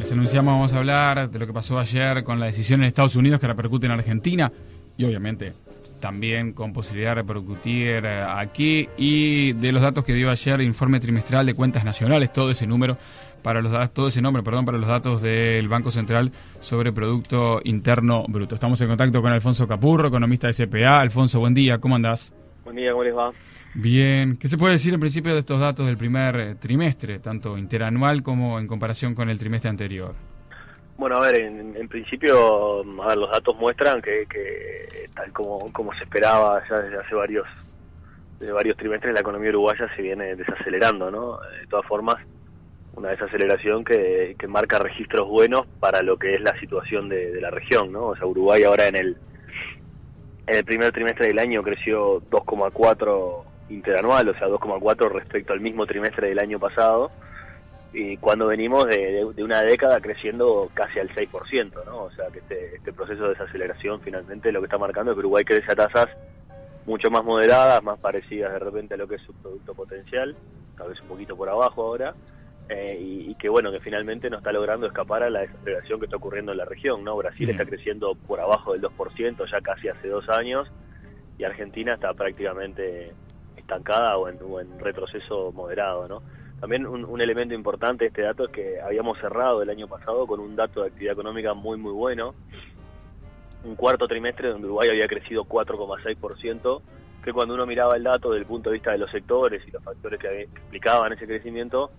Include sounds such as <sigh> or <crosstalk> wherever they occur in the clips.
les anunciamos, vamos a hablar de lo que pasó ayer con la decisión en Estados Unidos que repercute en Argentina y obviamente también con posibilidad de repercutir eh, aquí y de los datos que dio ayer informe trimestral de cuentas nacionales, todo ese número para los datos, todo ese nombre, perdón, para los datos del Banco Central sobre Producto Interno Bruto. Estamos en contacto con Alfonso Capurro, economista de CPA. Alfonso, buen día, ¿cómo andás? Buen día, ¿cómo les va? Bien, ¿qué se puede decir en principio de estos datos del primer eh, trimestre, tanto interanual como en comparación con el trimestre anterior? Bueno, a ver, en, principio, a ver, los datos muestran que, que tal como, como se esperaba ya desde hace varios, desde varios trimestres, la economía uruguaya se viene desacelerando, ¿no? De todas formas, una desaceleración que, que marca registros buenos para lo que es la situación de, de la región, ¿no? O sea, Uruguay ahora en el, en el primer trimestre del año creció 2,4 interanual, o sea, 2,4 respecto al mismo trimestre del año pasado y cuando venimos de, una década creciendo casi al 6%, ¿no? O sea, que este, este proceso de desaceleración finalmente lo que está marcando es que Uruguay crece a tasas mucho más moderadas, más parecidas de repente a lo que es su producto potencial, tal vez un poquito por abajo ahora, eh, y, que bueno, que finalmente no está logrando escapar a la desaceleración que está ocurriendo en la región, ¿no? Brasil está creciendo por abajo del 2% ya casi hace dos años, y Argentina está prácticamente estancada o en, o en retroceso moderado, ¿no? También un, elemento importante de este dato es que habíamos cerrado el año pasado con un dato de actividad económica muy, muy bueno. Un cuarto trimestre donde Uruguay había crecido 4,6%, que cuando uno miraba el dato desde el punto de vista de los sectores y los factores que, explicaban ese crecimiento,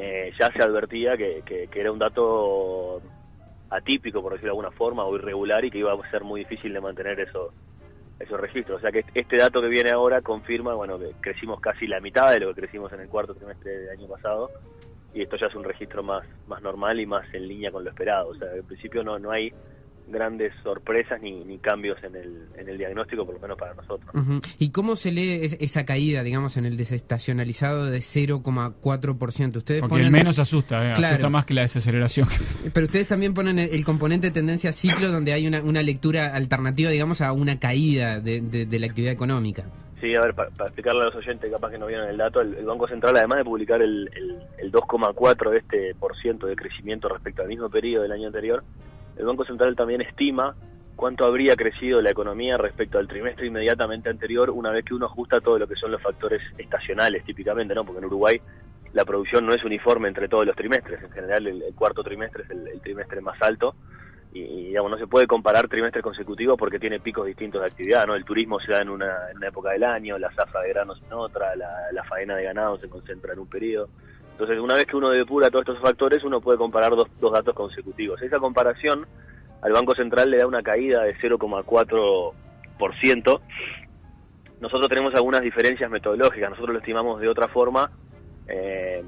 eh, ya se advertía que, que, era un dato atípico, por decirlo de alguna forma, o irregular y que iba a ser muy difícil de mantener eso esos registros. O sea que este dato que viene ahora confirma, bueno, que crecimos casi la mitad de lo que crecimos en el cuarto trimestre del año pasado y esto ya es un registro más, más normal y más en línea con lo esperado. O sea, en principio no, no hay grandes sorpresas ni, ni cambios en el, en el diagnóstico, por lo menos para nosotros. ¿Y cómo se lee esa caída, digamos, en el desestacionalizado de 0,4%? Ustedes Porque el menos asusta, eh, asusta más que la desaceleración. <laughs> Pero ustedes también ponen el, componente tendencia ciclo, donde hay una, una, lectura alternativa, digamos, a una caída de, de, la actividad económica. Sí, a ver, para, explicarle a los oyentes, capaz que no vieron el dato, el, Banco Central, además de publicar el, el, el 2,4 de este por ciento de crecimiento respecto al mismo periodo del año anterior, el Banco Central también estima cuánto habría crecido la economía respecto al trimestre inmediatamente anterior una vez que uno ajusta todo lo que son los factores estacionales típicamente, ¿no? Porque en Uruguay la producción no es uniforme entre todos los trimestres, en general el, cuarto trimestre es el, trimestre más alto y, digamos no se puede comparar trimestres consecutivos porque tiene picos distintos de actividad, ¿no? El turismo se da en una, época del año, la zafra de granos en otra, la, la faena de ganado se concentra en un periodo. Entonces, una vez que uno depura todos estos factores, uno puede comparar dos, dos datos consecutivos. Esa comparación al Banco Central le da una caída de 0,4%. Nosotros tenemos algunas diferencias metodológicas, nosotros lo estimamos de otra forma, eh,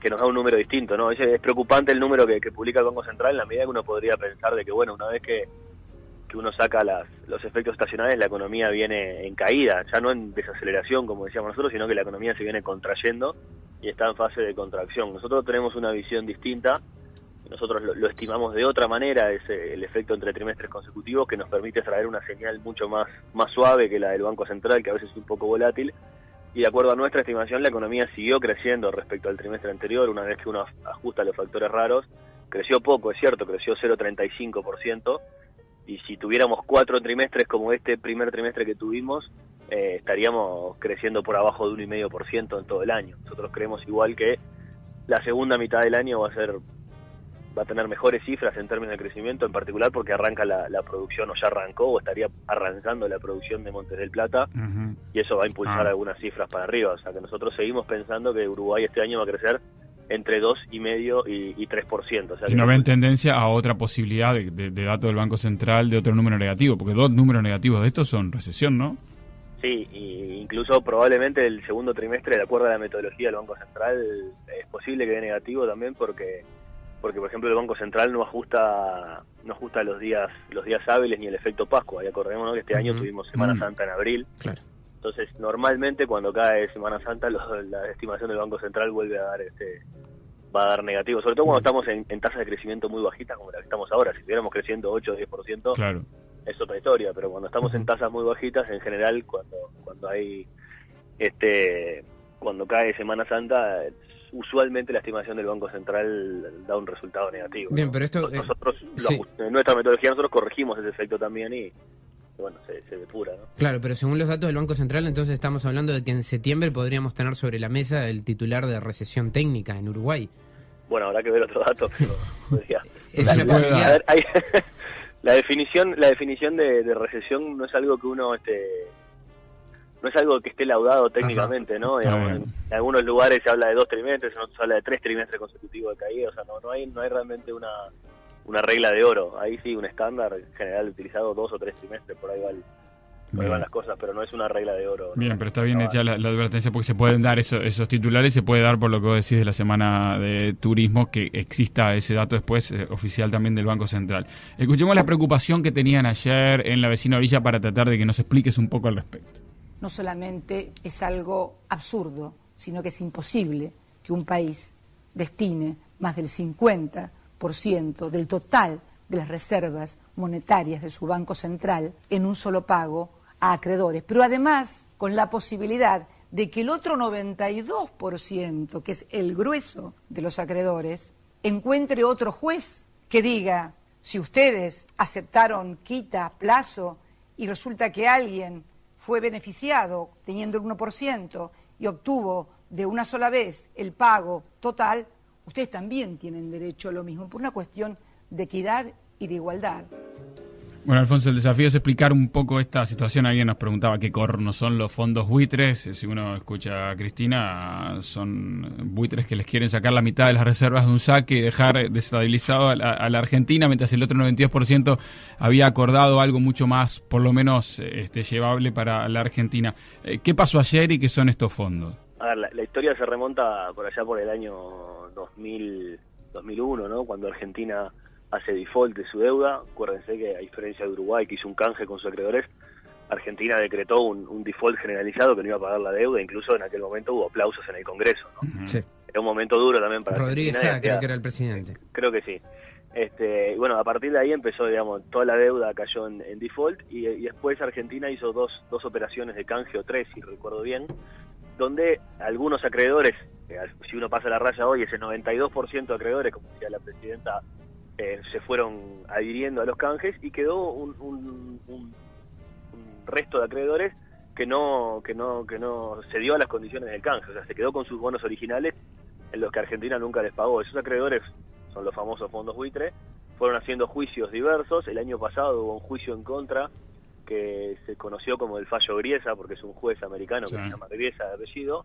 que nos da un número distinto. ¿no? Es, preocupante el número que, que, publica el Banco Central en la medida que uno podría pensar de que, bueno, una vez que, que uno saca las, los efectos estacionales, la economía viene en caída, ya no en desaceleración, como decíamos nosotros, sino que la economía se viene contrayendo y está en fase de contracción. Nosotros tenemos una visión distinta, nosotros lo, estimamos de otra manera, es eh, el efecto entre trimestres consecutivos que nos permite traer una señal mucho más, más suave que la del Banco Central, que a veces es un poco volátil, y de acuerdo a nuestra estimación la economía siguió creciendo respecto al trimestre anterior, una vez que uno ajusta los factores raros, creció poco, es cierto, creció 0,35%, y si tuviéramos cuatro trimestres como este primer trimestre que tuvimos, eh, estaríamos creciendo por abajo de 1,5% en todo el año. Nosotros creemos igual que la segunda mitad del año va a ser va a tener mejores cifras en términos de crecimiento, en particular porque arranca la, producción o ya arrancó o estaría arrancando la producción de Montes del Plata y eso va a impulsar ah. algunas cifras para arriba. O sea que nosotros seguimos pensando que Uruguay este año va a crecer entre 2,5 y, y 3%. O sea y no ven tendencia a otra posibilidad de, de dato del Banco Central de otro número negativo, porque dos números negativos de estos son recesión, ¿no? Sí, y incluso probablemente el segundo trimestre, de acuerdo a la metodología del Banco Central, es posible que dé negativo también porque, porque por ejemplo el Banco Central no ajusta no ajusta los días los días hábiles ni el efecto Pascua. Ya acordémonos que este año tuvimos Semana mm. Santa en abril. Entonces normalmente cuando cae Semana Santa la estimación del Banco Central vuelve a dar este va a dar negativo, sobre todo cuando estamos en, en tasas de crecimiento muy bajitas como la que estamos ahora. Si estuviéramos creciendo 8 o 10%, claro es otra historia, pero cuando estamos en tasas muy bajitas, en general, cuando cuando hay este cuando cae Semana Santa usualmente la estimación del Banco Central da un resultado negativo. Bien, pero esto... Nosotros, en nuestra metodología, nosotros corregimos ese efecto también y bueno, se, depura. ¿no? Claro, pero según los datos del Banco Central, entonces estamos hablando de que en septiembre podríamos tener sobre la mesa el titular de recesión técnica en Uruguay. Bueno, habrá que ver otros datos, pero <laughs> es una posibilidad. La definición, la definición de, recesión no es algo que uno este no es algo que esté laudado técnicamente, ¿no? en, algunos lugares se habla de dos trimestres, en otros se habla de tres trimestres consecutivos de caída, o sea, no, no hay no hay realmente una una regla de oro. Ahí sí, un estándar general utilizado dos o tres trimestres, por ahí, van las cosas, pero no es una regla de oro. Bien, pero está bien hecha la, advertencia porque se pueden dar esos titulares, se puede dar por lo que vos decís de la semana de turismo, que exista ese dato después eh, oficial también del Banco Central. Escuchemos la preocupación que tenían ayer en la vecina orilla para tratar de que nos expliques un poco al respecto. No solamente es algo absurdo, sino que es imposible que un país destine más del 50 del total de las reservas monetarias de su Banco Central en un solo pago a acreedores, pero además con la posibilidad de que el otro 92%, que es el grueso de los acreedores, encuentre otro juez que diga, si ustedes aceptaron quita, plazo, y resulta que alguien fue beneficiado teniendo el 1% y obtuvo de una sola vez el pago total, ustedes también tienen derecho a lo mismo, por una cuestión de equidad y de igualdad. Bueno, Alfonso, el desafío es explicar un poco esta situación. Alguien nos preguntaba qué cornos son los fondos buitres. Eh, si uno escucha a Cristina, son buitres que les quieren sacar la mitad de las reservas de un saque y dejar desestabilizado a la, Argentina, mientras el otro 92% había acordado algo mucho más, por lo menos, este, llevable para la Argentina. Eh, ¿Qué pasó ayer y qué son estos fondos? A ver, la historia se remonta por allá por el año 2000, 2001, ¿no? Cuando Argentina hace default de su deuda. Acuérdense que a diferencia de Uruguay, que hizo un canje con sus acreedores, Argentina decretó un, default generalizado que no iba a pagar la deuda. Incluso en aquel momento hubo aplausos en el Congreso. ¿no? sí. Era un momento duro también para Rodríguez creo que era el presidente. Creo que sí. Este, bueno, a partir de ahí empezó, digamos, toda la deuda cayó en, default y, y, después Argentina hizo dos, dos operaciones de canje o tres, si recuerdo bien, donde algunos acreedores si uno pasa la raya hoy, ese 92% de acreedores, como decía la presidenta, eh, se fueron adhiriendo a los canjes y quedó un, un, resto de acreedores que no que no que no se dio a las condiciones del canje, o sea, se quedó con sus bonos originales en los que Argentina nunca les pagó. Esos acreedores son los famosos fondos buitre, fueron haciendo juicios diversos. El año pasado hubo un juicio en contra que se conoció como el fallo Griesa, porque es un juez americano que se llama Griesa de apellido,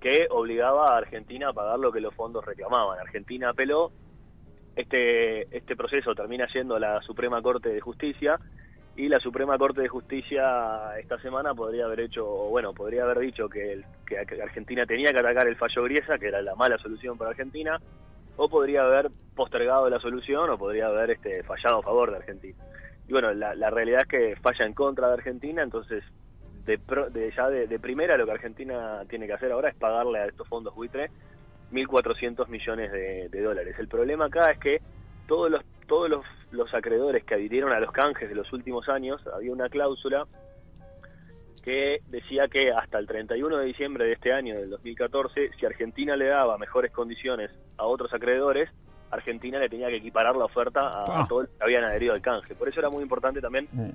que obligaba a Argentina a pagar lo que los fondos reclamaban. Argentina apeló, este, este proceso termina yendo a la Suprema Corte de Justicia y la Suprema Corte de Justicia esta semana podría haber hecho, bueno, podría haber dicho que, que Argentina tenía que atacar el fallo Griesa, que era la mala solución para Argentina, o podría haber postergado la solución o podría haber este, fallado a favor de Argentina. Y bueno, la, la realidad es que falla en contra de Argentina, entonces de, ya de, primera lo que Argentina tiene que hacer ahora es pagarle a estos fondos buitre 1.400 millones de, dólares. El problema acá es que todos los todos los, los acreedores que adhirieron a los canjes de los últimos años, había una cláusula que decía que hasta el 31 de diciembre de este año, del 2014, si Argentina le daba mejores condiciones a otros acreedores, Argentina le tenía que equiparar la oferta a, ah. todos los que habían adherido al canje. Por eso era muy importante también mm.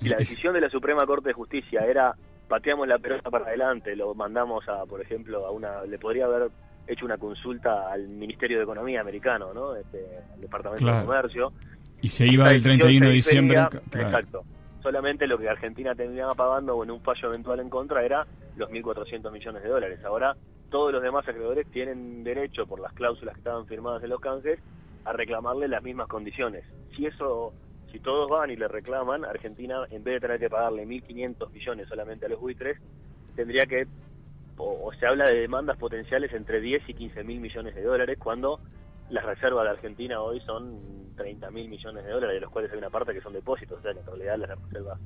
Si la <laughs> decisión de la Suprema Corte de Justicia era pateamos la pelota para adelante, lo mandamos a, por ejemplo, a una, le podría haber hecho una consulta al Ministerio de Economía americano, ¿no? Este, al Departamento de Comercio. Y se iba el 31 de diciembre. Exacto. Solamente lo que Argentina terminaba pagando en un fallo eventual en contra era los 1.400 millones de dólares. Ahora todos los demás acreedores tienen derecho, por las cláusulas que estaban firmadas en los canjes, a reclamarle las mismas condiciones. Si eso si todos van y le reclaman, Argentina, en vez de tener que pagarle 1.500 millones solamente a los buitres, tendría que, o, se habla de demandas potenciales entre 10 y 15 mil millones de dólares, cuando las reservas de Argentina hoy son 30 mil millones de dólares, de los cuales hay una parte que son depósitos, o sea, en realidad las reservas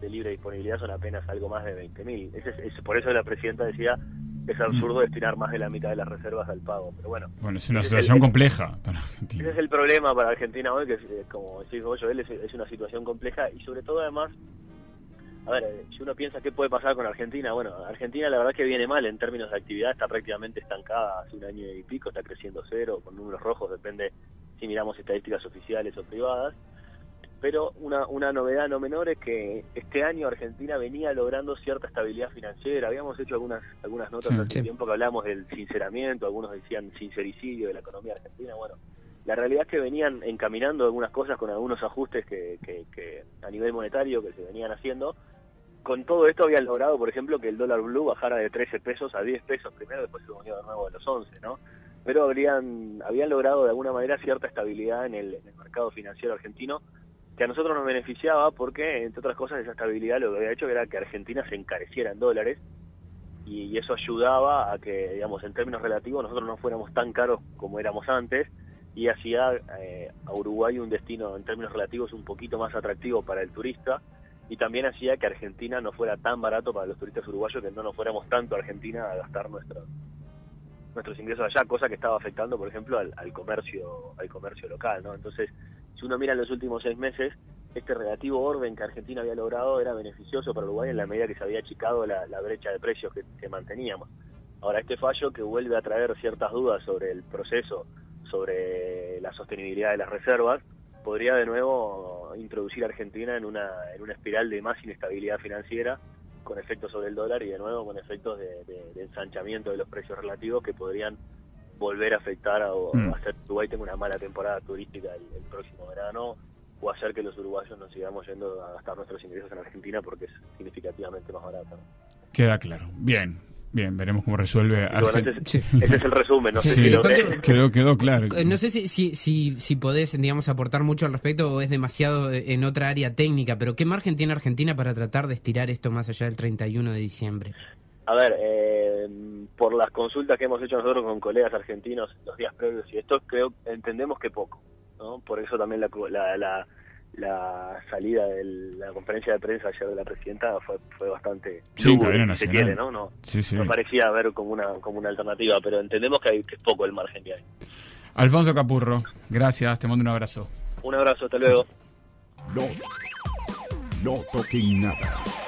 de libre disponibilidad son apenas algo más de 20 mil. Es, por eso la presidenta decía es absurdo mm. destinar más de la mitad de las reservas al pago. Pero bueno, bueno es una situación compleja <laughs> para Argentina. Ese es el problema para Argentina hoy, que eh, como decís vos, Joel, es, es una situación compleja y sobre todo además a ver, eh, si uno piensa qué puede pasar con Argentina, bueno, Argentina la verdad que viene mal en términos de actividad, está prácticamente estancada hace un año y pico, está creciendo cero, con números rojos, depende si miramos estadísticas oficiales o privadas. Pero una, una novedad no menor es que este año Argentina venía logrando cierta estabilidad financiera. Habíamos hecho algunas algunas notas hace tiempo que hablamos del sinceramiento, algunos decían sincericidio de la economía argentina. Bueno, la realidad es que venían encaminando algunas cosas con algunos ajustes que, que, a nivel monetario que se venían haciendo. Con todo esto habían logrado, por ejemplo, que el dólar blue bajara de 13 pesos a 10 pesos primero, después se unió de nuevo a los 11, ¿no? Pero habrían, habían logrado de alguna manera cierta estabilidad en el, mercado financiero argentino, que a nosotros nos beneficiaba porque, entre otras cosas, esa estabilidad lo que había hecho era que Argentina se encareciera en dólares y, y eso ayudaba a que, digamos, en términos relativos nosotros no fuéramos tan caros como éramos antes y hacía eh, a Uruguay un destino en términos relativos un poquito más atractivo para el turista y también hacía que Argentina no fuera tan barato para los turistas uruguayos que no nos fuéramos tanto a Argentina a gastar nuestros nuestros ingresos allá cosa que estaba afectando por ejemplo al, comercio al comercio local no entonces si uno mira en los últimos seis meses este relativo orden que Argentina había logrado era beneficioso para Uruguay en la medida que se había achicado la, brecha de precios que, que manteníamos. Ahora este fallo que vuelve a traer ciertas dudas sobre el proceso sobre la sostenibilidad de las reservas, podría de nuevo introducir a Argentina en una, en una espiral de más inestabilidad financiera con efectos sobre el dólar y de nuevo con efectos de, ensanchamiento de los precios relativos que podrían volver a afectar a, mm. hacer que Uruguay tenga una mala temporada turística el, próximo verano o hacer que los uruguayos nos sigamos yendo a gastar nuestros ingresos en Argentina porque es significativamente más barato. Queda claro. Bien, Bien, veremos cómo resuelve Argentina. ese, es el resumen, no sé si quedó, quedó, claro. Eh, no sé si, si, si, si, podés, digamos, aportar mucho al respecto o es demasiado eh, en otra área técnica, pero ¿qué margen tiene Argentina para tratar de estirar esto más allá del 31 de diciembre? A ver, eh, por las consultas que hemos hecho nosotros con colegas argentinos los días previos y esto, creo entendemos que poco, ¿no? Por eso también la, la la salida de la conferencia de prensa ayer de la presidenta fue, fue bastante sí, se quiere, ¿no? No, parecía haber como una como una alternativa, pero entendemos que, hay, que es poco el margen que hay. Alfonso Capurro, gracias, te mando un abrazo. Un abrazo, hasta luego. No, no toquen nada.